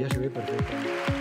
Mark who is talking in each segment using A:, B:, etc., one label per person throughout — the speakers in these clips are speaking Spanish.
A: Ya se ve perfecto.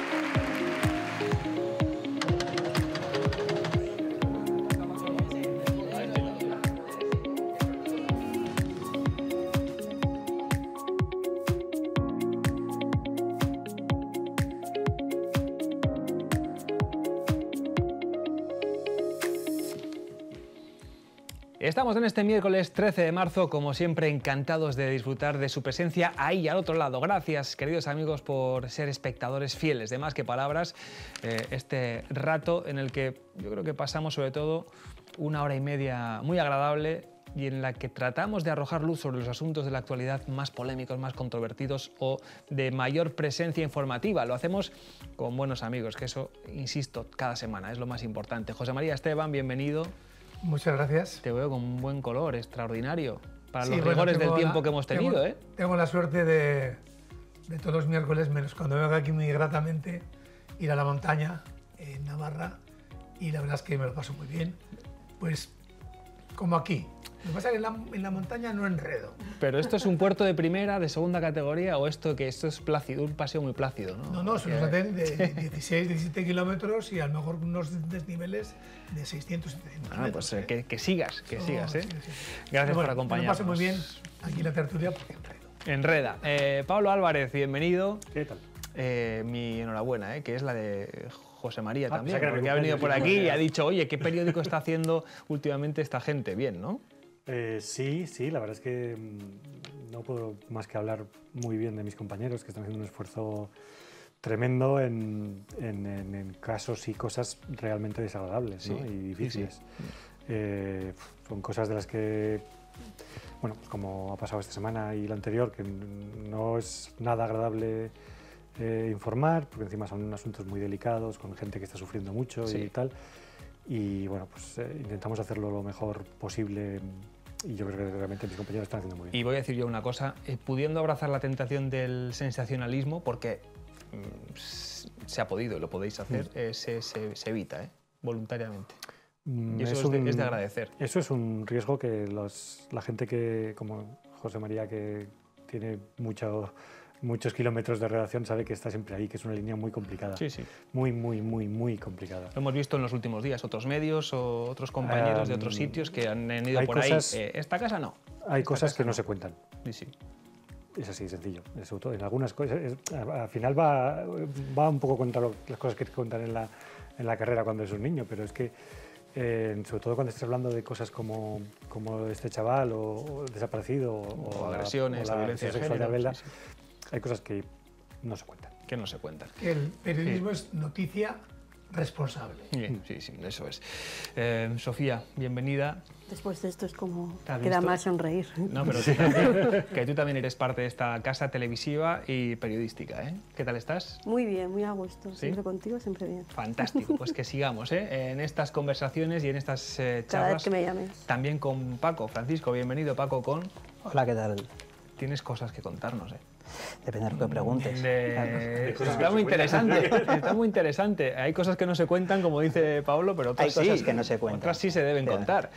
B: Estamos en este miércoles 13 de marzo, como siempre, encantados de disfrutar de su presencia ahí al otro lado. Gracias, queridos amigos, por ser espectadores fieles, de más que palabras, eh, este rato en el que yo creo que pasamos sobre todo una hora y media muy agradable y en la que tratamos de arrojar luz sobre los asuntos de la actualidad más polémicos, más controvertidos o de mayor presencia informativa. Lo hacemos con buenos amigos, que eso, insisto, cada semana es lo más importante. José María Esteban, bienvenido.
C: Muchas gracias.
B: Te veo con un buen color, extraordinario. Para
C: Sí,
B: los
C: bueno,
B: rigores del
C: tengo
B: tiempo
C: la-
B: que hemos
C: tengo-
B: tenido, ¿eh?
C: Tengo la suerte de, de todos los miércoles, menos cuando vengo aquí muy gratamente, ir a la montaña en Navarra y la verdad es que me lo paso muy bien. Pues como aquí. Lo que pasa es que en la, en la montaña no enredo.
B: Pero esto es un puerto de primera, de segunda categoría, o esto que esto es plácido, un paseo muy plácido, ¿no?
C: No, no, son hotel de, de 16, 17 kilómetros y a lo mejor unos desniveles de 600, 700
B: Ah,
C: metros.
B: pues
C: ¿eh?
B: eh, que, que sigas, que
C: Oh,
B: sigas, ¿eh?
C: sí, sí, sí.
B: Gracias por acompañarnos.
C: Me lo paso muy bien aquí en la tertulia porque enredo.
B: Enreda. Eh, Pablo Álvarez, bienvenido.
D: ¿Qué tal?
B: Eh, mi enhorabuena, ¿eh? que es la de José María
D: Ah,
B: también,
D: que
B: porque ha venido por aquí y ha dicho, oye, ¿qué periódico está haciendo últimamente esta gente? Bien, ¿no?
D: Eh, sí, sí, la verdad es que mm, no puedo más que hablar muy bien de mis compañeros que están haciendo un esfuerzo tremendo en, en- en- en casos y cosas realmente desagradables y
B: sí,
D: difíciles. Eh, son cosas de las que, bueno, pues como ha pasado esta semana y la anterior, que no es nada agradable eh, informar, porque encima son asuntos muy delicados, con gente que está sufriendo mucho y tal. Y bueno, pues intentamos hacerlo lo mejor posible y yo creo que realmente mis compañeros están haciendo muy bien.
B: Y voy a decir yo una cosa, eh, pudiendo abrazar la tentación del sensacionalismo, porque mm, se ha podido y lo podéis hacer,
D: Mm.
B: eh, se, se- se evita, ¿eh? voluntariamente.
D: Mm,
B: Y eso es, de, es de agradecer.
D: Eso es un riesgo que los- la gente que, como José María, que tiene mucho- muchos kilómetros de redacción, sabe que está siempre ahí, que es una línea muy complicada.
B: Sí, sí.
D: Muy, muy, muy, muy complicada.
B: Lo hemos visto en los últimos días, otros medios o otros compañeros de otros sitios que han ido por
D: cosas-
B: ahí. eh, esta casa no.
D: Hay
B: Esta
D: cosas que no se cuentan.
B: Sí, sí.
D: Es así sencillo. Es todo en algunas cosas. es- al final va, va un poco contra lo- las cosas que te cuentan en la, en la carrera cuando eres un niño, pero es que, eh, sobre todo cuando estás hablando de cosas como, como este chaval o, o desaparecido o,
B: O
D: la-
B: agresiones,
D: o
B: o
D: la
B: violencia
D: sexual de Abelda,
B: sí,
D: hay cosas que no se cuentan.
B: Que no se cuentan.
C: Que el periodismo es noticia responsable.
B: Bien, sí, sí, eso es. Eh, Sofía, bienvenida.
E: Después de esto es como
B: ¿Te has
E: queda
B: visto?
E: mal sonreír.
B: No, pero tú también, que tú también eres parte de esta casa televisiva y periodística, ¿eh? ¿Qué tal estás?
E: Muy bien, muy a gusto.
B: ¿Sí?
E: Siempre contigo, siempre bien.
B: Fantástico, pues que sigamos ¿eh? en estas conversaciones y en estas eh,
E: Cada
B: charlas.
E: vez que me llames.
B: También con Paco. Francisco, bienvenido Paco con...
A: Hola, ¿qué tal?
B: Tienes cosas que contarnos, ¿eh?
A: Depende de lo que preguntes.
B: De- Está muy interesante, está muy interesante. Hay cosas que no se cuentan, como dice Pablo, pero otras
A: Hay
B: sí,
A: cosas que no se cuentan.
B: Otras sí se deben
A: Claro.
B: contar.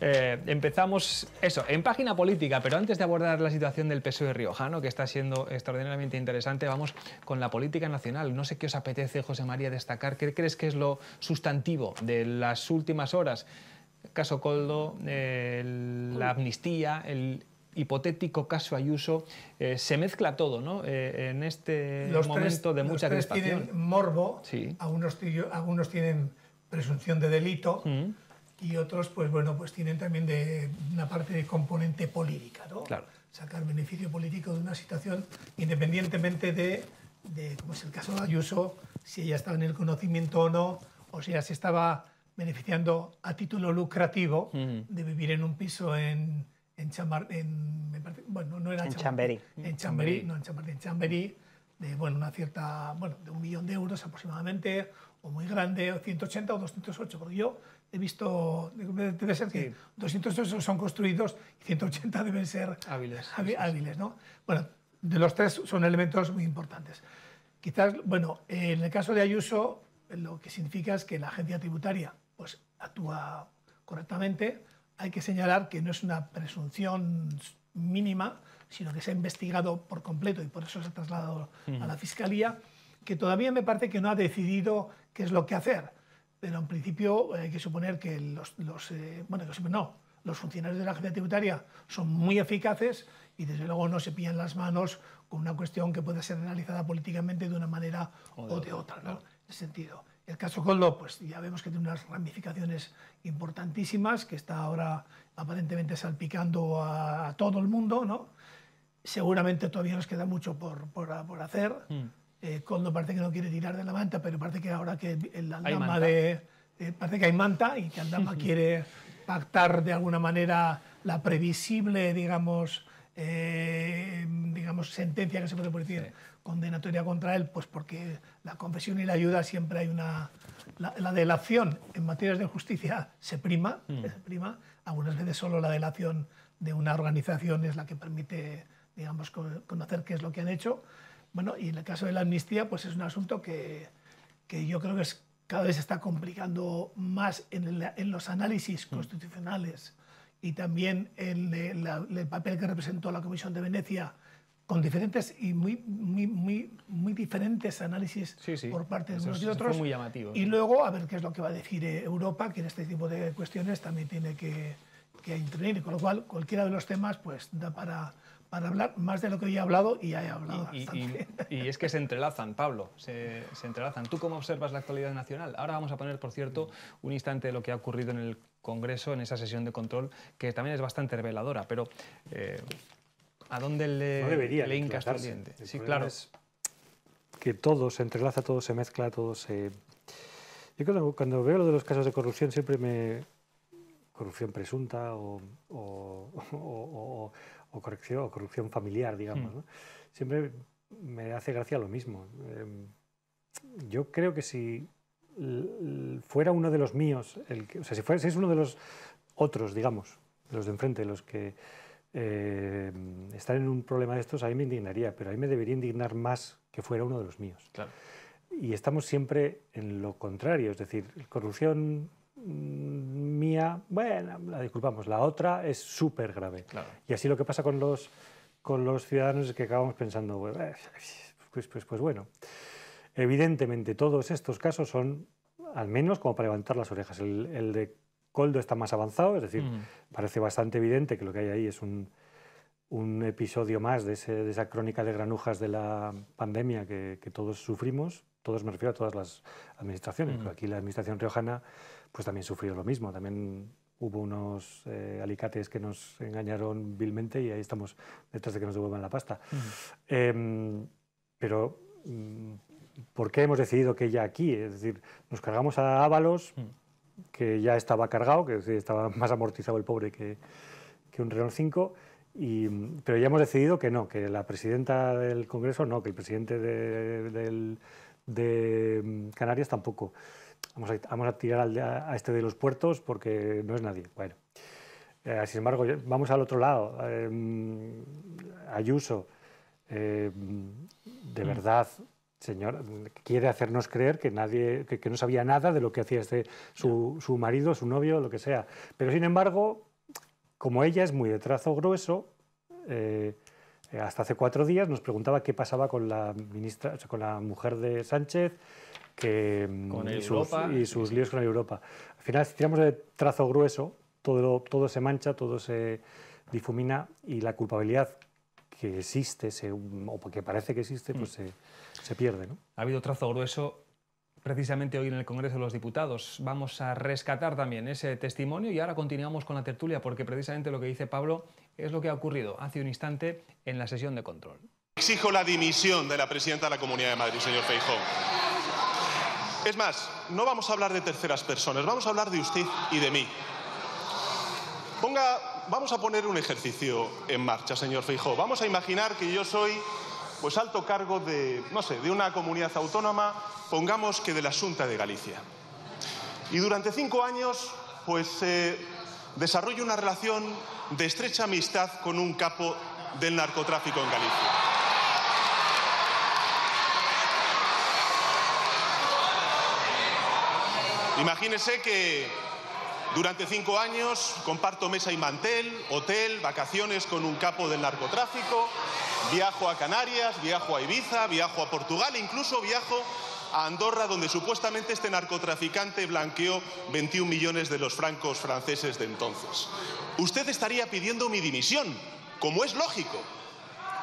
B: Eh, empezamos, eso, en página política, pero antes de abordar la situación del PSOE riojano, que está siendo extraordinariamente interesante, vamos con la política nacional. No sé qué os apetece, José María, destacar. ¿Qué crees que es lo sustantivo de las últimas horas? Caso Coldo, eh, la amnistía, el hipotético caso Ayuso, eh, se mezcla todo, ¿no? Eh, en este momento de
C: los
B: mucha
C: tres
B: crispación.
C: tienen morbo,
B: Sí.
C: algunos, ti- algunos tienen presunción de delito
B: Mm,
C: y otros, pues bueno, pues tienen también de una parte de componente política, ¿no?
B: Claro.
C: Sacar beneficio político de una situación independientemente de, de, como es el caso de Ayuso, si ella estaba en el conocimiento o no, o si ella se estaba beneficiando a título lucrativo
B: Mm.
C: de vivir en un piso en, en, Chamar, en me parece- bueno, no era
A: En Chamberí.
C: En Chamberí, no en Chamberí, en Chamberí, de bueno, una cierta, bueno, de un millón de euros aproximadamente, o muy grande, o 180 o 208, porque yo he visto, debe ser que 208 son construidos y 180 deben ser
B: Hábiles, sí,
C: hábi-
B: sí, sí.
C: hábiles, ¿no? Bueno, de los tres son elementos muy importantes. Quizás, bueno, en el caso de Ayuso, lo que significa es que la agencia tributaria pues, actúa correctamente. Hay que señalar que no es una presunción mínima, sino que se ha investigado por completo y por eso se ha trasladado a la Fiscalía, que todavía me parece que no ha decidido qué es lo que hacer. Pero en principio hay que suponer que los, los eh, bueno, no, los funcionarios de la agencia tributaria son muy eficaces y desde luego no se pillan las manos con una cuestión que puede ser analizada políticamente de una manera o de, otra, ¿no? en ese sentido. El caso Coldo, pues ya vemos que tiene unas ramificaciones importantísimas, que está ahora aparentemente salpicando a, todo el mundo, ¿no? Seguramente todavía nos queda mucho por, por, hacer. Mm. Eh, Coldo parece que no quiere tirar de la manta, pero parece que ahora que el Aldama de... Eh, parece que hay manta y que Aldama quiere pactar de alguna manera la previsible, digamos, eh, digamos, sentencia que se puede decir condenatoria contra él, pues porque la confesión y la ayuda siempre hay una... La, delación en materias de justicia se prima, mm. se prima, algunas veces solo la delación de una organización es la que permite, digamos, conocer qué es lo que han hecho. Bueno, y en el caso de la amnistía, pues es un asunto que, que yo creo que es, cada vez se está complicando más en, en los análisis mm. constitucionales y también el, el, papel que representó la Comisión de Venecia con diferentes y muy, muy, muy, muy diferentes análisis por parte de unos y otros.
B: muy llamativo.
C: Y luego a ver qué es lo que va a decir eh, Europa, que en este tipo de cuestiones también tiene que, que intervenir. Con lo cual, cualquiera de los temas pues da para, para hablar más de lo que ya he hablado y ya he hablado.
B: Y, y, es que se entrelazan, Pablo, se, se, entrelazan. ¿Tú cómo observas la actualidad nacional? Ahora vamos a poner, por cierto, un instante de lo que ha ocurrido en el Congreso, en esa sesión de control, que también es bastante reveladora, pero eh, ¿a dónde le,
D: no debería
B: le hincas
D: Sí, claro. Es que todo se entrelaza, todo se mezcla, todo se... Yo cuando, cuando veo lo de los casos de corrupción siempre me... corrupción presunta o, o o corrupción, o corrupción familiar, digamos. Hmm. Siempre me hace gracia lo mismo. Em, yo creo que si fuera uno de los míos, el o sea, si, fuera, es uno de los otros, digamos, los de enfrente, los que eh, están en un problema de estos, a mí me indignaría, pero a mí me debería indignar más que fuera uno de los míos.
B: Claro.
D: Y estamos siempre en lo contrario, es decir, corrupción Mm, mía, bueno, la disculpamos, la otra es súper grave. Y así lo que pasa con los, con los ciudadanos es que acabamos pensando, pues, pues, pues bueno, evidentemente todos estos casos son al menos como para levantar las orejas. El, de Coldo está más avanzado, es decir, parece bastante evidente que lo que hay ahí es un, un episodio más de, ese, de, esa crónica de granujas de la pandemia que, que, todos sufrimos, todos me refiero a todas las administraciones, pero aquí la administración riojana pues también sufrió lo mismo. También hubo unos eh, alicates que nos engañaron vilmente y ahí estamos detrás de que nos devuelvan la pasta. Em, pero, mm, ¿por qué hemos decidido que ya aquí? Es decir, nos cargamos a Ábalos, que ya estaba cargado, que estaba más amortizado el pobre que, que un Renault 5, y, pero ya hemos decidido que no, que la presidenta del Congreso no, que el presidente de, de Canarias tampoco vamos a, tirar a este de los puertos porque no es nadie. Bueno, eh, sin embargo, vamos al otro lado. Em, Ayuso, em, de mm. verdad, señor, quiere hacernos creer que nadie, que, no sabía nada de lo que hacía este, su, su, marido, su novio, lo que sea. Pero sin embargo, como ella es muy de trazo grueso, eh, hasta hace cuatro días nos preguntaba qué pasaba con la ministra, con la mujer de Sánchez, que,
B: mm,
D: y,
B: sus,
D: y sus líos con Europa. Al final, si tiramos de trazo grueso, todo, todo se mancha, todo se difumina y la culpabilidad que existe, se, o que parece que existe, pues mm. se, se, pierde. ¿no?
B: Ha habido trazo grueso precisamente hoy en el Congreso de los Diputados. Vamos a rescatar también ese testimonio y ahora continuamos con la tertulia porque precisamente lo que dice Pablo es lo que ha ocurrido hace un instante en la sesión de control.
F: Exijo la dimisión de la presidenta de la Comunidad de Madrid, señor Feijóo. Es más, no vamos a hablar de terceras personas, vamos a hablar de usted y de mí. Ponga, vamos a poner un ejercicio en marcha, señor Feijó. Vamos a imaginar que yo soy pues alto cargo de, no sé, de una comunidad autónoma, pongamos que de la Junta de Galicia. Y durante cinco años, pues eh, desarrollo una relación de estrecha amistad con un capo del narcotráfico en Galicia. Imagínese que Durante cinco años comparto mesa y mantel, hotel, vacaciones con un capo del narcotráfico, viajo a Canarias, viajo a Ibiza, viajo a Portugal, incluso viajo a Andorra, donde supuestamente este narcotraficante blanqueó 21 millones de los francos franceses de entonces. Usted estaría pidiendo mi dimisión, como es lógico,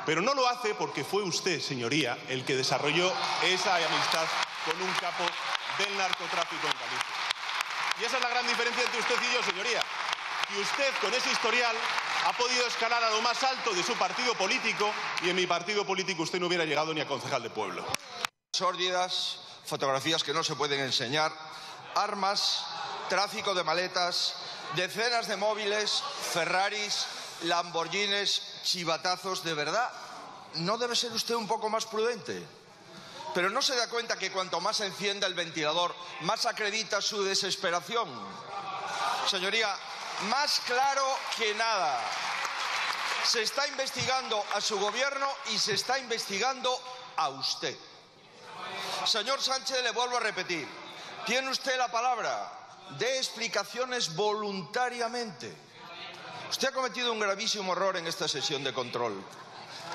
F: pero no lo hace porque fue usted, señoría, el que desarrolló esa amistad con un capo del narcotráfico en Galicia. Y esa es la gran diferencia entre usted y yo, señoría. Y usted, con ese historial, ha podido escalar a lo más alto de su partido político y en mi partido político usted no hubiera llegado ni a concejal de pueblo.
G: Sórdidas, fotografías que no se pueden enseñar, armas, tráfico de maletas, decenas de móviles, Ferraris, Lamborghinis, chivatazos, ¿de verdad? ¿No debe ser usted un poco más prudente? Pero no se da cuenta que cuanto más encienda el ventilador, más acredita su desesperación. Señoría, más claro que nada. Se está investigando a su gobierno y se está investigando a usted. Señor Sánchez, le vuelvo a repetir. Tiene usted la palabra. De explicaciones voluntariamente. Usted ha cometido un gravísimo error en esta sesión de control.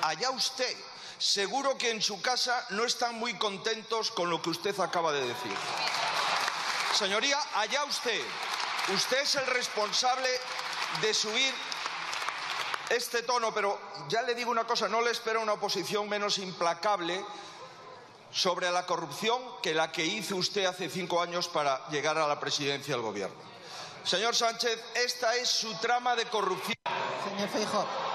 G: Allá usted. Seguro que en su casa no están muy contentos con lo que usted acaba de decir. Señoría, allá usted. Usted es el responsable de subir este tono, pero ya le digo una cosa, no le espera una oposición menos implacable sobre la corrupción que la que hizo usted hace cinco años para llegar a la presidencia del gobierno. Señor Sánchez, esta es su trama de corrupción.
H: Señor Feijóo.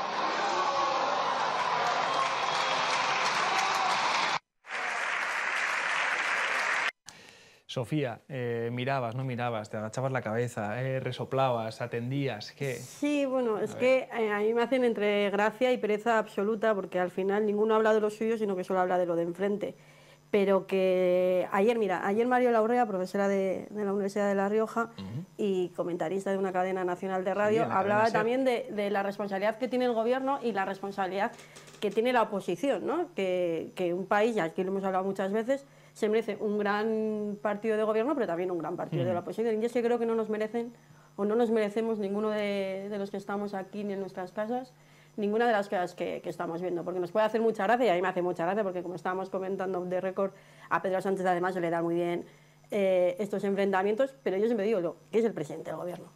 B: Sofía, eh, mirabas, no mirabas, te agachabas la cabeza, eh, resoplabas, atendías, ¿qué?
E: Sí, bueno, es que eh, a mí me hacen entre gracia y pereza absoluta porque al final ninguno habla de lo suyo, sino que solo habla de lo de enfrente. Pero que ayer, mira, ayer Mario Laurrea, profesora de, de la Universidad de La Rioja y comentarista de una cadena nacional de radio,
B: la
E: hablaba también de, de la responsabilidad que tiene el gobierno y la responsabilidad que tiene la oposición, ¿no? Que, que un país, y aquí lo hemos hablado muchas veces, se merece un gran partido de gobierno, pero también un gran partido de la oposición. Y es que creo que no nos merecen o no nos merecemos ninguno de, de los que estamos aquí ni en nuestras casas ninguna de las cosas que, que estamos viendo, porque nos puede hacer mucha gracia, y a mí me hace mucha gracia, porque como estábamos comentando de récord, a Pedro Sánchez además se le da muy bien eh, estos enfrentamientos, pero yo siempre digo, lo, que es el presidente del gobierno?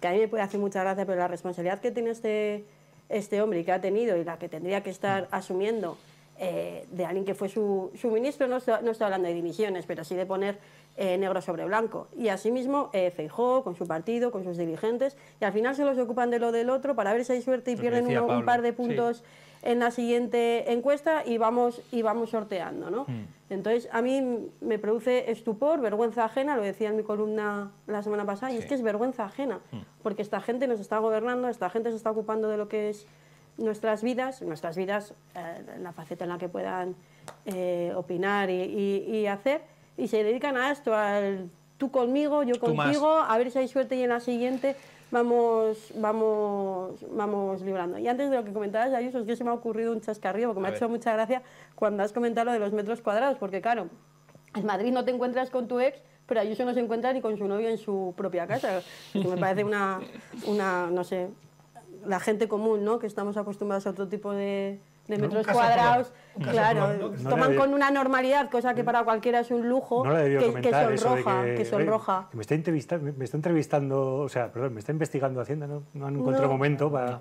E: Que a mí me puede hacer mucha gracia, pero la responsabilidad que tiene este, este hombre y que ha tenido y la que tendría que estar asumiendo eh, de alguien que fue su, su ministro, no estoy, no estoy hablando de dimisiones, pero sí de poner eh, negro sobre blanco. Y asimismo, eh, Feijó, con su partido, con sus dirigentes, y al final se los ocupan de lo del otro para ver si hay suerte y pierden uno- un par de
B: sí.
E: puntos en la siguiente encuesta y vamos, y vamos sorteando. ¿no?
B: Mm.
E: Entonces, a mí me produce estupor, vergüenza ajena, lo decía en mi columna la semana pasada, y es que es vergüenza ajena,
B: Mm.
E: porque esta gente nos está gobernando, esta gente se está ocupando de lo que es nuestras vidas, nuestras vidas, eh, la faceta en la que puedan eh, opinar y, y- y hacer, y se dedican a esto, al tú conmigo, yo contigo, a ver si hay suerte y en la siguiente vamos, vamos, vamos librando. Y antes de lo que comentabas, Ayuso, es que se me ha ocurrido un chascarrillo, porque me ha hecho mucha gracia cuando has comentado lo de los metros cuadrados, porque claro, en Madrid no te encuentras con tu ex, pero Ayuso no se encuentra ni con su novio en su propia casa. Eso me parece una, una, no sé, la gente común, ¿no? Que estamos acostumbrados a otro tipo de, de metros cuadrados. Claro,
C: ¿no?
E: Toman con una normalidad, cosa que para cualquiera es un lujo, que, que sonroja,
D: que,
E: que sonroja.
D: que me está entrevistando, me está entrevistando, o sea, perdón, me está investigando Hacienda, no, no han encontrado momento para,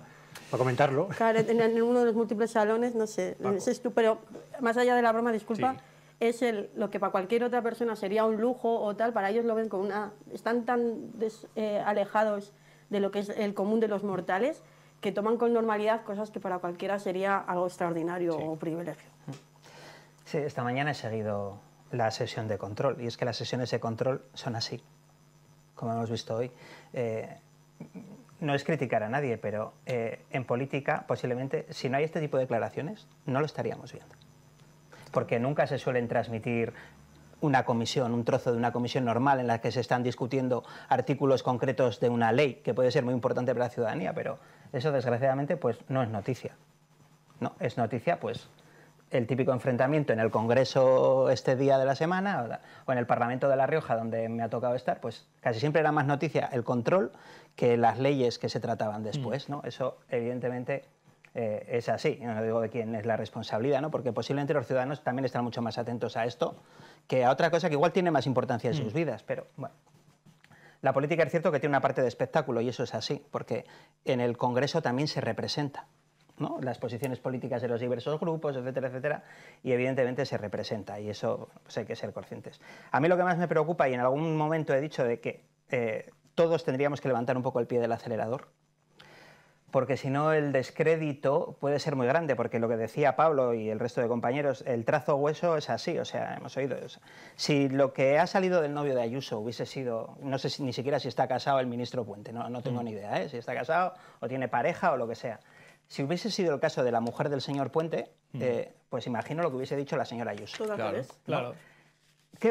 D: para comentarlo.
E: Claro, en, en uno de los múltiples salones, no sé, es tú, pero más allá de la broma, disculpa,
B: Sí.
E: es el, lo que para cualquier otra persona sería un lujo o tal, para ellos lo ven como una... Están tan des- eh, alejados de lo que es el común de los mortales que toman con normalidad cosas que para cualquiera sería algo extraordinario o privilegio.
A: Sí, esta mañana he seguido la sesión de control y es que las sesiones de control son así, como hemos visto hoy. Eh, no es criticar a nadie, pero eh, en política posiblemente si no hay este tipo de declaraciones no lo estaríamos viendo. Porque nunca se suelen transmitir una comisión, un trozo de una comisión normal en la que se están discutiendo artículos concretos de una ley que puede ser muy importante para la ciudadanía, pero eso desgraciadamente pues no es noticia. No, es noticia pues el típico enfrentamiento en el Congreso este día de la semana o en el Parlamento de La Rioja, donde me ha tocado estar, pues casi siempre era más noticia el control que las leyes que se trataban después. ¿no? Eso, evidentemente, eh, es así. No digo de quién es la responsabilidad, ¿no? porque posiblemente los ciudadanos también están mucho más atentos a esto que a otra cosa que igual tiene más importancia en sus vidas. Pero bueno. La política es cierto que tiene una parte de espectáculo y eso es así, porque en el Congreso también se representa las posiciones políticas de los diversos grupos, etcétera, etcétera, y evidentemente se representa y eso pues hay que ser conscientes. A mí lo que más me preocupa, y en algún momento he dicho de que eh, todos tendríamos que levantar un poco el pie del acelerador, porque si no el descrédito puede ser muy grande, porque lo que decía Pablo y el resto de compañeros, el trazo hueso es así, o sea, hemos oído eso. Si lo que ha salido del novio de Ayuso hubiese sido, no sé ni siquiera si está casado el ministro Puente, no, no tengo mm. ni idea, ¿eh? si está casado o tiene pareja o lo que sea. Si hubiese sido el caso de la mujer del señor Puente, mm. eh, pues imagino lo que hubiese dicho la señora Ayuso.
E: Claro,
B: claro.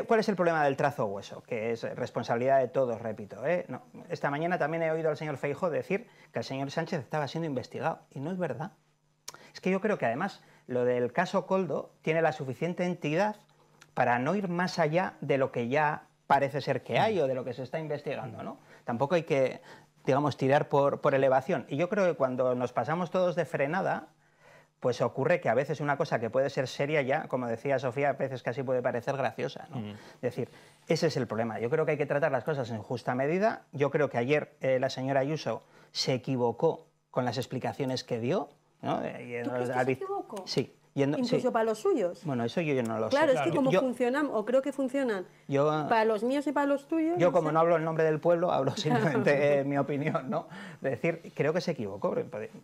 A: ¿Cuál es el problema del trazo hueso? Que es responsabilidad de todos, repito. ¿eh? esta mañana también he oído al señor Feijo decir que el señor Sánchez estaba siendo investigado. Y no es verdad. Es que yo creo que además lo del caso Coldo tiene la suficiente entidad para no ir más allá de lo que ya parece ser que hay o de lo que se está investigando. ¿no? Tampoco hay que digamos, tirar por, por elevación. Y yo creo que cuando nos pasamos todos de frenada, pues ocurre que a veces una cosa que puede ser seria ya, como decía Sofía, a veces casi puede parecer graciosa. ¿no? Es decir, ese es el problema. Yo creo que hay que tratar las cosas en justa medida. Yo creo que ayer eh, la señora Ayuso se equivocó con las explicaciones que dio. ¿no?
E: ¿Tú crees que se equivocó?
A: Sí.
E: Incluso para los suyos.
A: Bueno, eso yo, no lo
E: sé. Claro, es que como funcionan, o creo que funcionan, para los míos y para los tuyos.
A: Yo, como no hablo en nombre del pueblo, hablo simplemente mi opinión, ¿no? De decir, creo que se equivocó.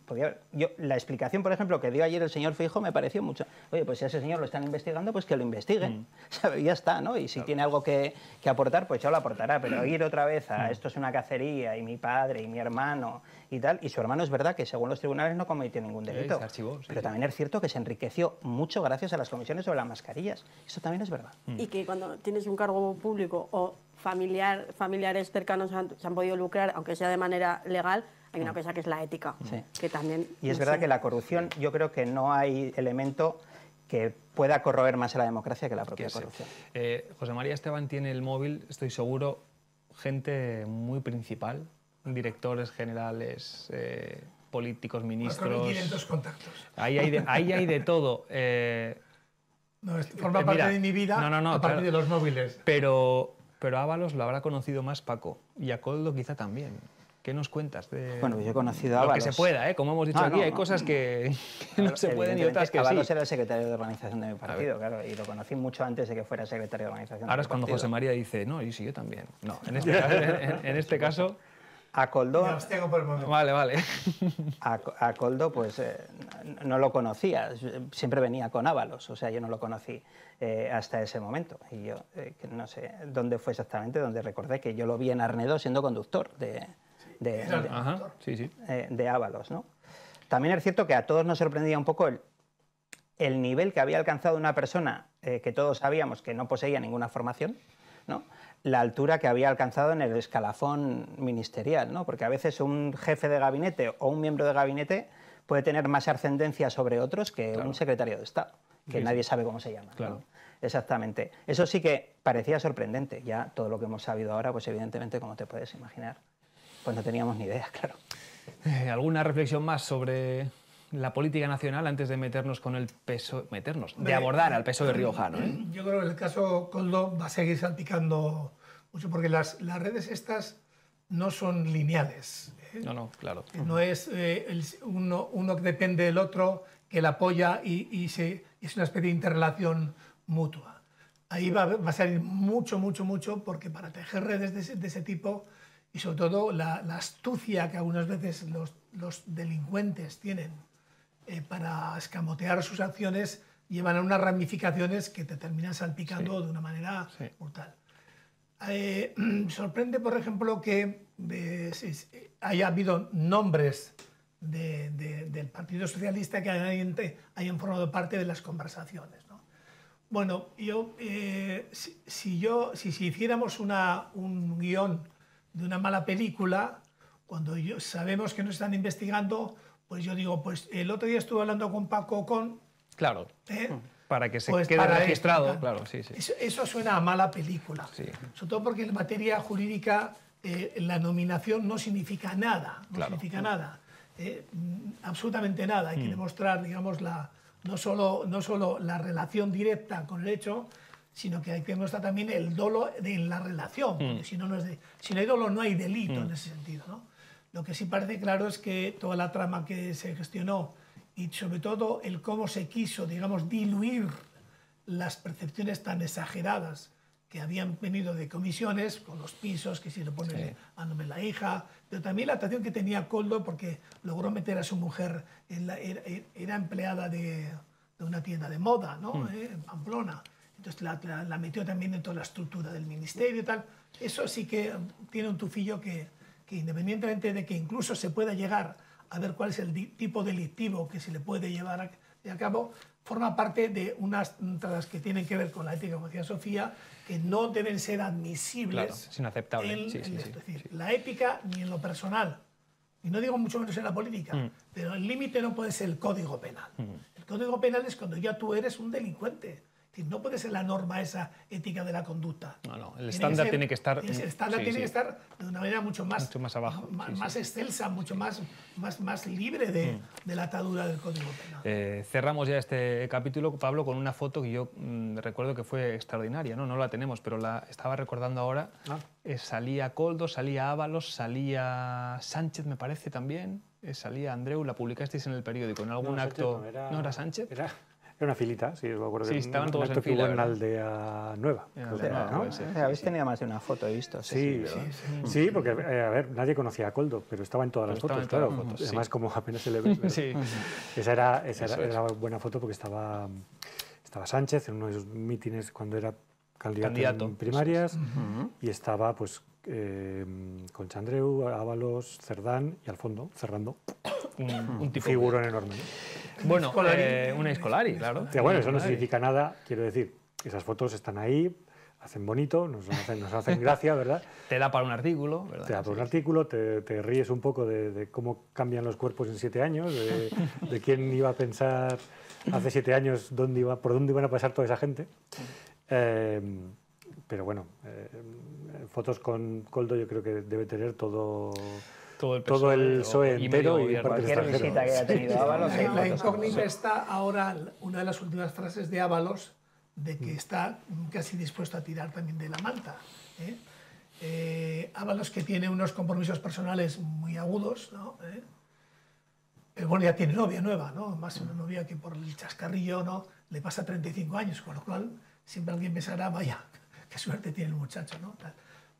A: Podía, yo, la explicación, por ejemplo, que dio ayer el señor Fijo me pareció mucho. Oye, pues si a ese señor lo están investigando, pues que lo investiguen. Mm. Ya está, ¿no? Y si tiene algo que, que, aportar, pues ya lo aportará. Pero ir otra vez a mm. esto es una cacería y mi padre y mi hermano y tal. Y su hermano es verdad que según los tribunales no cometió ningún delito. pero también es cierto que se enriqueció mucho gracias a las comisiones sobre las mascarillas. Eso también es verdad.
E: Y que cuando tienes un cargo público o familiar, familiares cercanos se han podido lucrar, aunque sea de manera legal, hay una mm. cosa que es la ética. Que también,
A: y es verdad que la corrupción, yo creo que no hay elemento que pueda corroer más a la democracia que la propia corrupción.
B: Eh, José María Esteban tiene el móvil, estoy seguro, gente muy principal, directores generales, eh, políticos, ministros.
C: 500 contactos.
B: Ahí hay de, ahí hay de todo. Eh,
C: no, forma parte de mi vida no, no, a partir de los móviles.
B: Pero, pero Ábalos lo habrá conocido más Paco y a Coldo quizá también. ¿Qué nos cuentas de
A: Bueno, yo he conocido a Ábalos.
B: Lo que se pueda, ¿eh? como hemos dicho aquí, hay cosas que, no se pueden y otras que
A: Ábalos era el secretario de organización de mi partido, claro, y lo conocí mucho antes de que fuera secretario de organización.
B: Ahora es cuando José María dice, no, y sí, yo también. No, en este caso, en este caso
A: a Coldo,
B: vale, vale.
A: A, Coldo, pues eh, no lo conocía, siempre venía con Ábalos, o sea, yo no lo conocí eh, hasta ese momento. Y yo eh, no sé dónde fue exactamente, donde recordé que yo lo vi en Arnedo siendo conductor de, de, Ábalos. ¿no? También es cierto que a todos nos sorprendía un poco el, el nivel que había alcanzado una persona que todos sabíamos que no poseía ninguna formación, ¿no? La altura que había alcanzado en el escalafón ministerial, ¿no? porque a veces un jefe de gabinete o un miembro de gabinete puede tener más ascendencia sobre otros que un secretario de Estado, que nadie sabe cómo se llama.
B: Claro.
A: Exactamente. Eso sí que parecía sorprendente. Ya todo lo que hemos sabido ahora, pues evidentemente, como te puedes imaginar, pues no teníamos ni idea, claro.
B: Eh, ¿Alguna reflexión más sobre la política nacional antes de meternos con el peso, meternos, de abordar al peso de Riojano. ¿eh?
C: Yo creo que el caso Coldo va a seguir salpicando mucho porque las, las redes estas no son lineales.
B: ¿eh? No, no, claro.
C: No es eh, uno, uno, que depende del otro, que la apoya y, y se, es una especie de interrelación mutua. Ahí va, va, a salir mucho, mucho, mucho, porque para tejer redes de ese, de ese tipo y sobre todo la, la, astucia que algunas veces los, los delincuentes tienen eh, para escamotear sus acciones llevan a unas ramificaciones que te terminan salpicando de una manera brutal. Eh, sorprende, por ejemplo, que haya habido nombres del Partido Socialista que hayan, hayan, formado parte de las conversaciones. Bueno, yo, eh, si, yo, si, si hiciéramos una, un guion de una mala película, cuando sabemos que nos están investigando, pues yo digo, pues el otro día estuve hablando con Paco con
B: Claro.
C: ¿eh?
B: Para que se
C: Pues
B: quede
C: él,
B: registrado, claro, sí, sí.
C: Eso, eso suena a mala película.
B: Sí.
C: Sobre todo porque en materia jurídica eh, la nominación no significa nada. No
B: Claro.
C: significa nada. eh, mm, absolutamente nada.
B: Mm.
C: Hay que demostrar, digamos, la, no, solo, no solo la relación directa con el hecho, sino que hay que demostrar también el dolo de la relación.
B: Mm.
C: Porque si, no, no es de- si no hay dolo, no hay delito en ese sentido. ¿no? Lo que sí parece claro es que toda la trama que se gestionó y sobre todo el cómo se quiso, digamos, diluir las percepciones tan exageradas que habían venido de comisiones, con los pisos, que si le pones
B: Sí.
C: a nombre la hija, pero también la atracción que tenía Coldo porque logró meter a su mujer, en la- era, era empleada de, de una tienda de moda, ¿no?
B: Mm.
C: Eh, en Pamplona. Entonces la, la- la metió también en toda la estructura del ministerio y tal. Eso sí que tiene un tufillo que, que independientemente de que incluso se pueda llegar a ver cuál es el tipo delictivo que se le puede llevar a, a cabo, forma parte de unas tras que tienen que ver con la ética, como decía Sofía, que no deben ser admisibles.
B: Claro, es inaceptable.
C: en-
B: Sí,
C: en
B: sí,
C: esto.
B: sí,
C: Es decir,
B: sí.
C: la ética ni en lo personal, y no digo mucho menos en la política,
B: Mm.
C: pero el límite no puede ser el código penal. El código penal es cuando ya tú eres un delincuente. Decir, no puede ser la norma esa ética de la conducta.
B: No, no, el
C: Tiene
B: estándar
C: ser-
B: tiene que estar-
C: El estándar
B: sí,
C: tiene
B: sí.
C: que estar de una manera mucho más,
B: Mucho más abajo,
C: ma-
B: sí, sí.
C: más excelsa, mucho más, más, más libre de,
B: Mm.
C: de la atadura del código penal.
B: Eh, cerramos ya este capítulo, Pablo, con una foto que yo mm, recuerdo que fue extraordinaria, ¿no? No la tenemos, pero la estaba recordando ahora.
D: Ah.
B: Eh, salía Coldo, salía Ábalos, salía Sánchez, me parece también, eh, salía Andreu, la publicasteis en el periódico, en algún
D: No, Sánchez
B: acto.
D: no, era,
B: ¿No era Sánchez?
D: Era, era una filita, sí, me acuerdo.
B: Sí,
D: que
B: estaban
D: un,
B: todos
D: un
B: en fila,
D: hubo en aldea nueva.
B: En Aldea Nueva,
A: Habéis tenido más de una foto, he visto. Sí,
D: Sí, porque, eh, a ver, nadie conocía a Coldo, pero estaba en todas
B: Pero
D: las fotos,
B: en todas
D: claro.
B: las fotos,
D: Además, como apenas se le ve.
B: Sí.
D: Esa era, esa era, buena foto porque estaba, estaba Sánchez en uno de sus mítines cuando era candidato,
B: Candidato,
D: en primarias y estaba pues eh, Concha Andreu, Ábalos, Cerdán y al fondo, cerrando,
B: Un, un
D: un
B: tipo.
D: figurón enorme. ¿no?
B: Bueno,
C: Escolari.
B: eh, escolari, claro.
D: Bueno, eso no significa nada, quiero decir, esas fotos están ahí, hacen bonito, nos hacen, nos hacen gracia, ¿verdad?
B: Te da para un artículo, ¿verdad?
D: Te da por un artículo, te, te ríes un poco de, de cómo cambian los cuerpos en siete años, de, de quién iba a pensar hace siete años dónde iba, por dónde iban a pasar toda esa gente. Eh, pero bueno, eh, fotos con Coldo yo creo que debe tener todo,
B: Todo el,
D: todo el
B: PSOE
D: PSOE
B: y
D: entero y del
A: Cualquier
D: extranjero.
A: visita que haya tenido Ábalos, hay
C: La incógnita está ahora una de las últimas frases de Ábalos, de que está casi dispuesto a tirar también de la manta. ¿eh? Eh, Ábalos que tiene unos compromisos personales muy agudos, ¿no? ¿Eh? Pero bueno, ya tiene novia nueva, ¿no? Más una novia que por el chascarrillo, ¿no? Le pasa 35 años, con lo cual siempre alguien pensará, vaya, qué suerte tiene el muchacho, ¿no? Tal.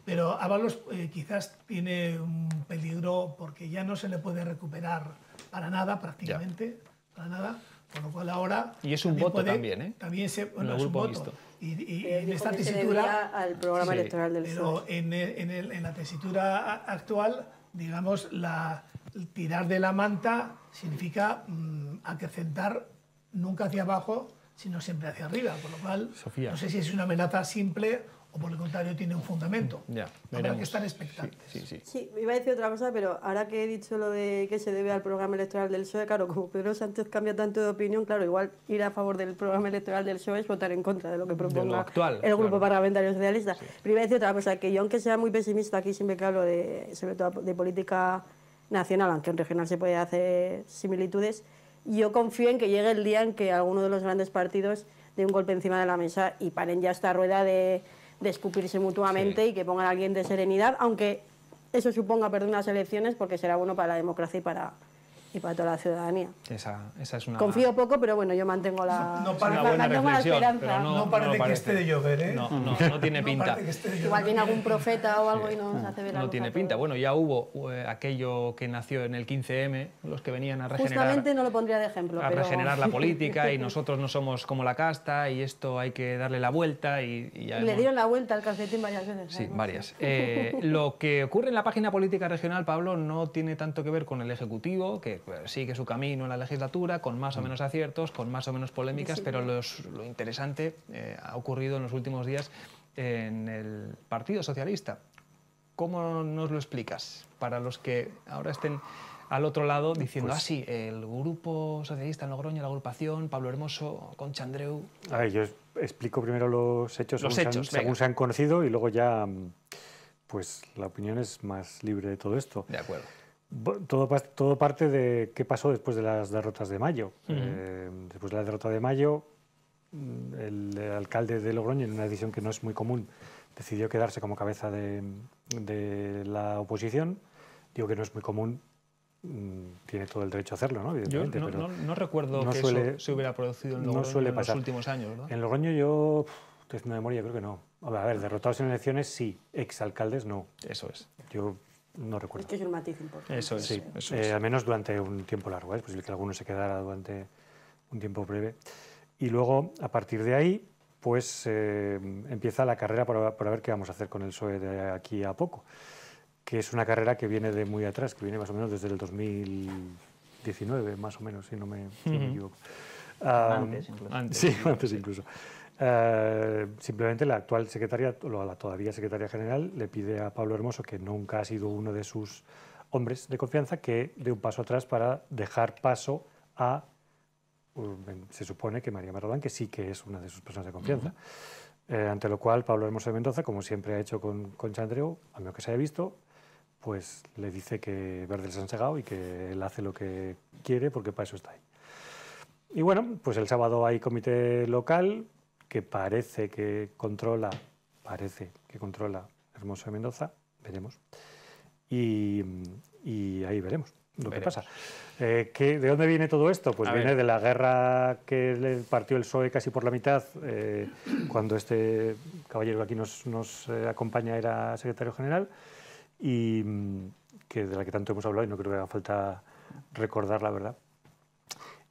C: Pero Ábalos eh, quizás tiene un peligro porque ya no se le puede recuperar para nada, prácticamente, para nada. Con lo cual ahora...
B: Y es un voto también, ¿eh?
C: También se, bueno, es un voto. Y,
E: Eh,
C: en esta tesitura...
E: al programa
B: Sí,
E: electoral del
C: Pero en, el- en el- en la tesitura a- actual, digamos, la, el tirar de la manta significa mm, acrecentar nunca hacia abajo, sino siempre hacia arriba. Con lo cual,
B: Sofía.
C: no sé si es una amenaza simple o por el contrario tiene un fundamento.
B: Ya,
C: Habrá que estar expectantes.
B: Sí, sí.
E: Sí, iba a decir otra cosa, pero ahora que he dicho lo de que se debe al programa electoral del PSOE, claro, como Pedro Sánchez cambia tanto de opinión, claro, igual ir a favor del programa electoral del PSOE es votar en contra de lo que proponga
B: actual,
E: el Grupo
B: claro.
E: Parlamentario Socialista. Pero iba a decir otra cosa, que yo aunque sea muy pesimista aquí siempre que hablo de, sobre todo de política nacional, aunque en regional se puede hacer similitudes, yo confío en que llegue el día en que alguno de los grandes partidos dé un golpe encima de la mesa y paren ya esta rueda de, de escupirse mutuamente
B: Sí.
E: y que pongan a alguien de serenidad, aunque eso suponga perder unas elecciones porque será bueno para la democracia y para, y para toda la ciudadanía.
B: Esa, esa es una...
E: Confío poco, pero bueno, yo mantengo la,
C: No
B: es
C: parece-
B: una buena
E: mantengo la esperanza.
B: pero no,
C: No parece que esté de llover, ¿eh?
B: No, no, no tiene
C: No
B: pinta.
E: Igual viene algún profeta o algo y nos hace ver la
B: No tiene pinta. Bueno, ya hubo eh, aquello que nació en el 15M, los que venían a regenerar,
E: Justamente no lo pondría de ejemplo.
B: a
E: pero...
B: regenerar la política y nosotros no somos como la casta y esto hay que darle la vuelta y, y ya
E: Le
B: hemos-
E: dieron la vuelta al calcetín varias veces.
B: Sí,
E: además.
B: varias. Eh, lo que ocurre en la página política regional, Pablo, no tiene tanto que ver con el Ejecutivo, que eh, sigue su camino en la legislatura, con más o menos aciertos, con más o menos polémicas,
E: Sí.
B: pero los- lo interesante eh, ha ocurrido en los últimos días en el Partido Socialista. ¿Cómo nos lo explicas? Para los que ahora estén al otro lado diciendo, ah, sí, el grupo socialista en Logroño, la agrupación, Pablo Hermoso, Concha Andreu...
D: A ver, yo explico primero los hechos,
B: Los
D: según,
B: hechos,
D: se han, según se han conocido y luego ya, mm, pues la opinión es más libre de todo esto.
B: De acuerdo.
D: Todo, parte de qué pasó después de las derrotas de mayo. Eh, después de la derrota de mayo, mm, el, alcalde de Logroño, en una decisión que no es muy común, decidió quedarse como cabeza de, de la oposición. Digo que no es muy común, mm, tiene todo el derecho a hacerlo, ¿no?
B: Yo
D: Evidentemente,
B: no,
D: pero
B: no- no recuerdo
D: no
B: que
D: suele-
B: eso se hubiera producido en Logroño
D: suele
B: en los últimos años, ¿verdad?
D: En Logroño yo, estoy haciendo memoria, creo que no. A ver, derrotados en elecciones sí, exalcaldes no.
B: Eso es.
D: Yo no
E: Es
D: recuerdo.
E: que es un matiz importante.
B: Eso es.
D: Sí,
B: eso
D: eh,
B: es.
D: al menos durante un tiempo largo. ¿eh? Es posible que alguno se quedara durante un tiempo breve. Y luego, a partir de ahí, pues eh, empieza la carrera para, para ver qué vamos a hacer con el PSOE de aquí a poco, que es una carrera que viene de muy atrás, que viene más o menos desde el 2019, más o menos, si no me, si no me equivoco. Ah,
A: Antes, incluso.
B: Antes,
D: Sí, antes incluso. Eh, simplemente la actual secretaria, o la todavía secretaria general, le pide a Pablo Hermoso, que nunca ha sido uno de sus hombres de confianza, que dé un paso atrás para dejar paso a, um, se supone que María Marrodán, que sí que es una de sus personas de confianza. Eh, ante lo cual, Pablo Hermoso de Mendoza, como siempre ha hecho con, con Chandreu, a menos que se haya visto, pues le dice que Verde les han segado y que él hace lo que quiere porque para eso está ahí. Y bueno, pues el sábado hay comité local que parece que controla, parece que controla Hermoso de Mendoza, veremos. Y, y ahí veremos lo que pasa. Eh, ¿qué- ¿De dónde viene todo esto? Pues
B: A
D: viene
B: ver.
D: de la guerra que le partió el PSOE casi por la mitad, eh, cuando este caballero que aquí nos, nos, eh, acompaña era secretario general, y mm, que de la que tanto hemos hablado y no creo que haga falta recordar la verdad.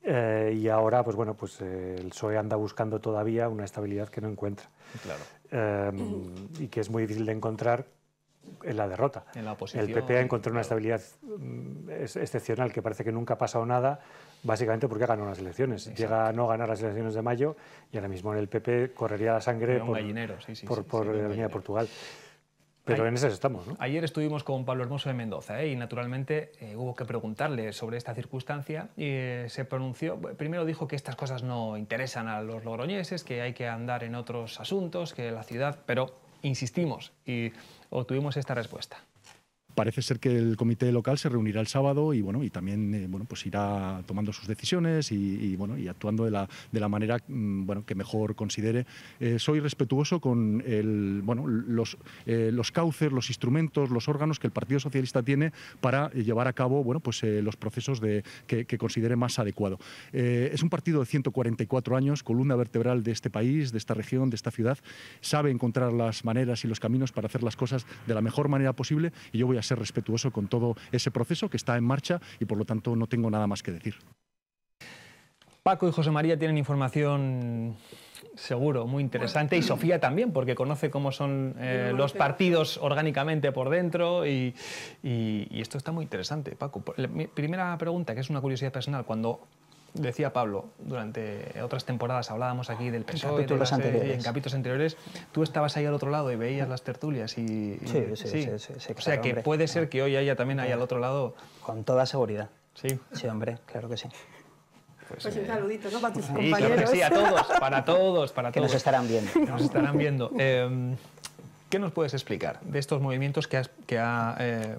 D: Eh, y ahora, pues bueno, pues eh, el PSOE anda buscando todavía una estabilidad que no encuentra
B: Claro.
D: eh, y que es muy difícil de encontrar en la derrota.
B: En la oposición.
D: El PP ha encontrado una estabilidad mm, es- excepcional que parece que nunca ha pasado nada, básicamente porque ha ganado las elecciones. Llega a no ganar las elecciones de mayo y ahora mismo en el PP correría la sangre por,
B: sí, sí,
D: por,
B: sí,
D: por la Avenida de. Portugal. Pero
B: Ay.
D: en esas estamos, ¿no?
B: Ayer estuvimos con Pablo Hermoso de Mendoza ¿eh? y naturalmente eh, hubo que preguntarle sobre esta circunstancia y eh, se pronunció. Primero dijo que estas cosas no interesan a los logroñeses, que hay que andar en otros asuntos, que la ciudad. Pero insistimos y obtuvimos esta respuesta.
H: Parece ser que el comité local se reunirá el sábado y bueno y también eh, bueno pues irá tomando sus decisiones y, y, bueno y actuando de la, de la manera mm, bueno que mejor considere. Eh, soy respetuoso con el bueno los eh, los cauces, los instrumentos, los órganos que el Partido Socialista tiene para eh, llevar a cabo bueno pues eh, los procesos de que, que considere más adecuado. Eh, es un partido de 144 años, columna vertebral de este país, de esta región, de esta ciudad. Sabe encontrar las maneras y los caminos para hacer las cosas de la mejor manera posible y yo voy a ser respetuoso con todo ese proceso que está en marcha y por lo tanto no tengo nada más que decir.
B: Paco y José María tienen información seguro, muy interesante, y Sofía también, porque conoce cómo son eh, los partidos orgánicamente por dentro, y, y- y esto está muy interesante. Paco, primera pregunta, que es una curiosidad personal, cuando decía Pablo, durante otras temporadas hablábamos aquí del PSOE, de
A: capítulos
B: las- eh,
A: anteriores.
B: en capítulos anteriores, tú estabas ahí al otro lado y veías las tertulias y... y-
A: Sí, sí, sí, sí, sí,
B: O sea
A: claro,
B: que
A: hombre.
B: puede ser que hoy haya también ahí al otro lado...
A: Con toda seguridad.
B: Sí,
A: Sí, hombre, claro que sí.
B: pues,
E: Pues
B: eh,
E: un saludito, ¿no? Para tus
B: Sí,
E: compañeros.
B: claro que sí, a todos, para todos, para
A: Que
B: todos.
A: nos estarán viendo.
B: Nos estarán viendo. Eh, ¿Qué nos puedes explicar de estos movimientos que, has- que ha eh,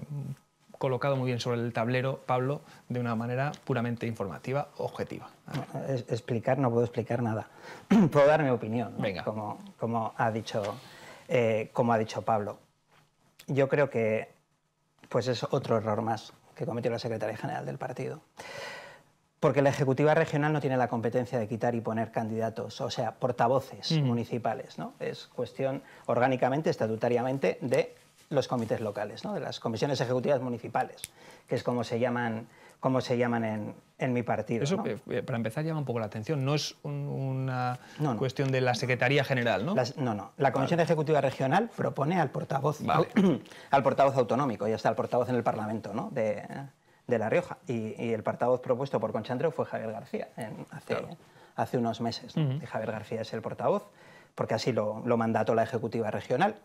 B: colocado muy bien sobre el tablero Pablo de una manera puramente informativa, objetiva?
A: Es- explicar, no puedo explicar nada. puedo dar mi opinión, ¿no?
B: Venga.
A: Como, como, ha dicho, eh, como ha dicho Pablo. Yo creo que pues es otro error más que cometió la secretaria general del partido. Porque la Ejecutiva Regional no tiene la competencia de quitar y poner candidatos, o sea, portavoces municipales. ¿no? Es cuestión orgánicamente, estatutariamente, de los comités locales, ¿no? de las comisiones ejecutivas municipales, que es como se llaman, como se llaman en, en mi partido.
B: Eso,
A: ¿no?
B: eh, para empezar, llama un poco la atención. No es un- una
A: No, no.
B: cuestión de la Secretaría General, ¿no?
A: Las- no, no. La Comisión Ejecutiva Regional propone al portavoz,
B: Vale.
A: al portavoz autonómico, ya está el portavoz en el Parlamento ¿no? de, de La Rioja. Y, y el portavoz propuesto por Conchandreu fue Javier García en- hace, hace unos meses. Javier García es el portavoz, porque así lo, lo mandató la Ejecutiva Regional.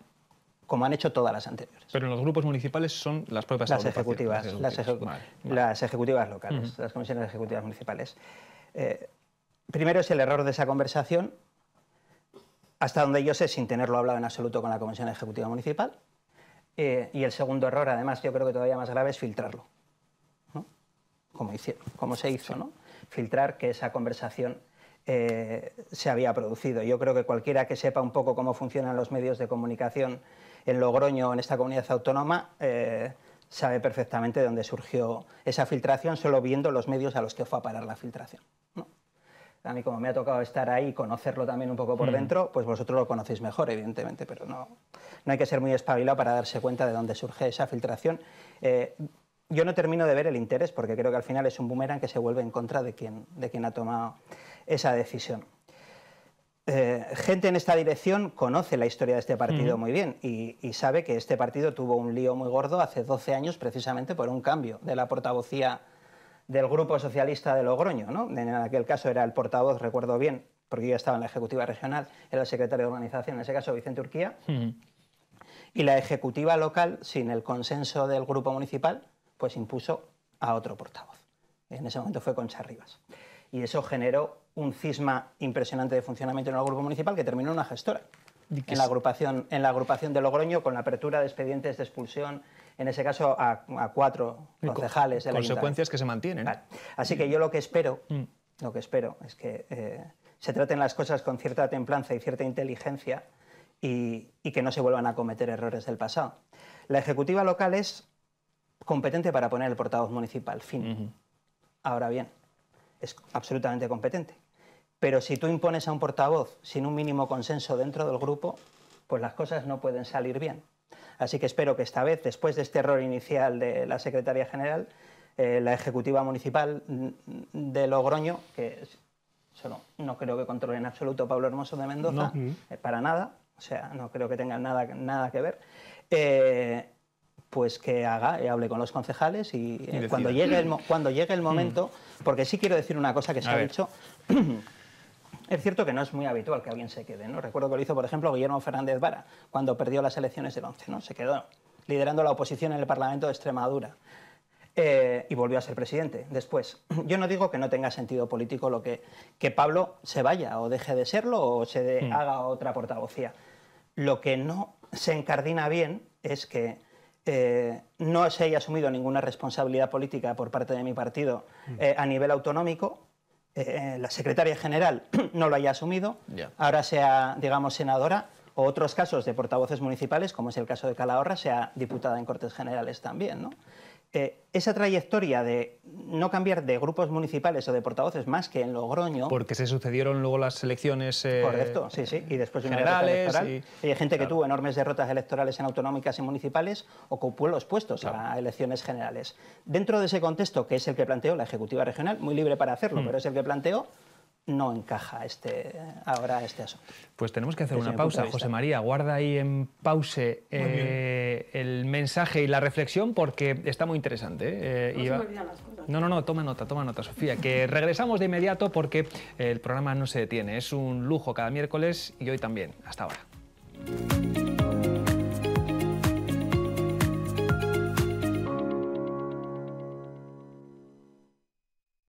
A: Como han hecho todas las anteriores.
B: Pero en los grupos municipales son las propias
A: Las ejecutivas, las, ejecu-
B: Vale, vale.
A: las ejecutivas locales, las comisiones ejecutivas municipales. Eh, primero es el error de esa conversación, hasta donde yo sé, sin tenerlo hablado en absoluto con la comisión ejecutiva municipal. Eh, y el segundo error, además, yo creo que todavía más grave, es filtrarlo. ¿no? Como, hicieron, como se hizo, ¿no? Filtrar que esa conversación eh, se había producido. Yo creo que cualquiera que sepa un poco cómo funcionan los medios de comunicación en Logroño en esta comunidad autónoma eh, sabe perfectamente de dónde surgió esa filtración solo viendo los medios a los que fue a parar la filtración. ¿no? A mí, como me ha tocado estar ahí y conocerlo también un poco por dentro, pues vosotros lo conocéis mejor, evidentemente, pero no, no hay que ser muy espabilado para darse cuenta de dónde surge esa filtración. Eh, yo no termino de ver el interés, porque creo que al final es un boomerang que se vuelve en contra de quien, de quien ha tomado esa decisión. Eh, gente en esta dirección conoce la historia de este partido muy bien y, y sabe que este partido tuvo un lío muy gordo hace 12 años precisamente por un cambio de la portavocía del Grupo Socialista de Logroño. ¿no? En aquel caso era el portavoz, recuerdo bien, porque yo ya estaba en la Ejecutiva Regional, era el secretario de Organización, en ese caso Vicente Urquía, y la Ejecutiva local, sin el consenso del Grupo Municipal, pues impuso a otro portavoz. En ese momento fue Concha Rivas. Y eso generó un cisma impresionante de funcionamiento en el Grupo Municipal que terminó en una gestora. En la, agrupación, en la agrupación de Logroño, con la apertura de expedientes de expulsión, en ese caso a, a cuatro
B: con-
A: concejales.
B: Consecuencias que se mantienen.
A: Vale. Así que yo lo que espero,
B: Mm.
A: lo que espero es que eh, se traten las cosas con cierta templanza y cierta inteligencia y, y que no se vuelvan a cometer errores del pasado. La ejecutiva local es competente para poner el portavoz municipal, fin. Ahora bien, es absolutamente competente. Pero si tú impones a un portavoz sin un mínimo consenso dentro del grupo, pues las cosas no pueden salir bien. Así que espero que esta vez, después de este error inicial de la Secretaría General, eh, la Ejecutiva Municipal mm, de Logroño, que eso no, no creo que controle en absoluto Pablo Hermoso de Mendoza, eh, para nada, o sea, no creo que tengan nada, nada que ver, eh, pues que haga, y hable con los concejales y, eh, cuando, llegue el, mo- cuando llegue el momento, porque sí quiero decir una cosa que se
B: A
A: ha
B: ver.
A: dicho, es cierto que no es muy habitual que alguien se quede, ¿no? Recuerdo que lo hizo, por ejemplo, Guillermo Fernández Vara, cuando perdió las elecciones del 11, ¿no? Se quedó liderando la oposición en el Parlamento de Extremadura. Eh, y volvió a ser presidente después. Yo no digo que no tenga sentido político lo que, que Pablo se vaya o deje de serlo o se de- haga otra portavocía. Lo que no se encardina bien es que eh, no se haya asumido ninguna responsabilidad política por parte de mi partido eh, a nivel autonómico. Eh, la secretaria general no lo haya asumido, ahora sea, digamos, senadora, o otros casos de portavoces municipales, como es el caso de Calahorra, sea diputada en Cortes Generales también. ¿no? Eh, esa trayectoria de no cambiar de grupos municipales o de portavoces más que en Logroño.
B: Porque se sucedieron luego las elecciones. eh,
A: Correcto, sí, sí. Y después de una derrota electoral.
B: y-
A: hay gente que tuvo enormes derrotas electorales en autonómicas y municipales, ocupó los puestos a elecciones generales. Dentro de ese contexto, que es el que planteó la Ejecutiva Regional, muy libre para hacerlo,
B: Mm.
A: pero es el que planteó, no encaja este, ahora este asunto.
B: Pues tenemos que hacer
A: Desde
B: una pausa. José María, guarda ahí en pause eh, el mensaje y la reflexión porque está muy interesante. ¿eh?
E: No
B: y
E: se
B: va-
E: me olvidan las cosas.
B: No, no, no, toma nota, toma nota, Sofía, que regresamos de inmediato porque el programa no se detiene. Es un lujo cada miércoles y hoy también. Hasta ahora.